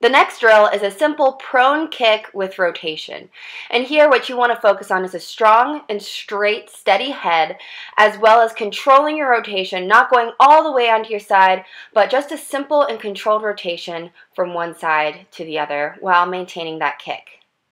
The next drill is a simple prone kick with rotation. And here what you want to focus on is a strong and straight, steady head, as well as controlling your rotation, not going all the way onto your side, but just a simple and controlled rotation from one side to the other while maintaining that kick.